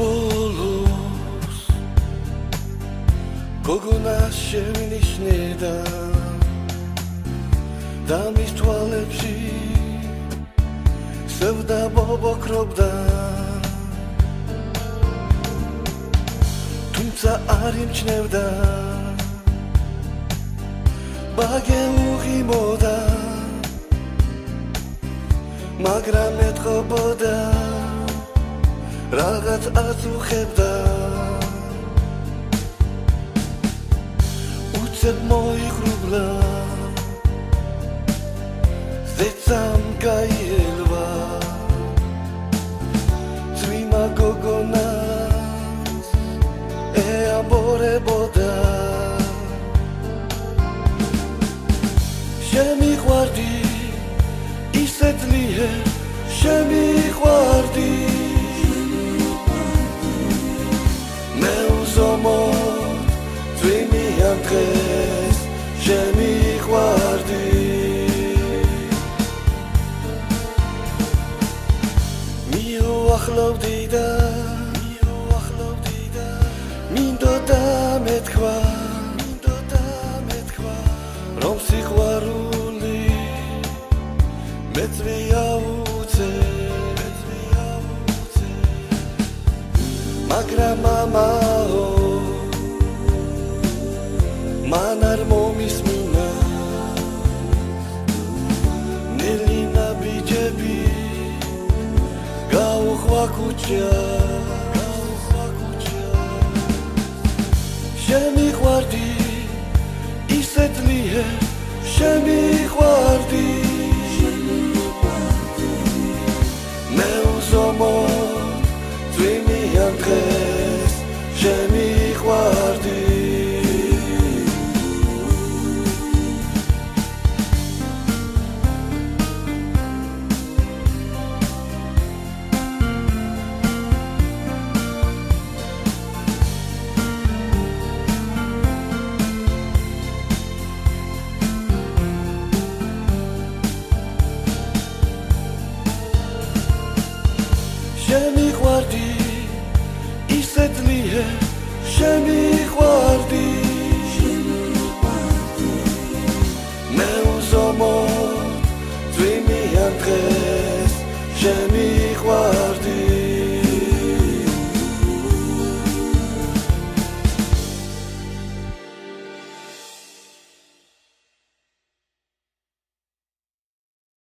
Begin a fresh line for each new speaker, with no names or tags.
ბოლოს გოგონა შემინიშნედა და მის თვალებში სევდა ბობოქრობდა. თუმცა არ იმჩნევდა ბაგეუღიმოდა მაგრამ ეთყობოდა რაღაც აწუხებდა. უცებ მოიღრუბლა ზეცამ გაიელვა. ძვიმა გოგონას ეამბორებოდა შემიყვარდი ისეთ ლიერ შემიყვარდი მიუახლოვდი და მიუახლოვდი და მინდოდა მეთქვა მინდოდა მეთქვა რომ სიყვარული მეც ვიაუცე მეც ვიაუცე მაგრამ მამაო მან გაუხვა ქუჩა გაუხვა ქუჩა შემიყვარდი ისეთ ლიერ guardi istetliye Shemi guardi. Meu somos Dreamy and Je Shemi guardi.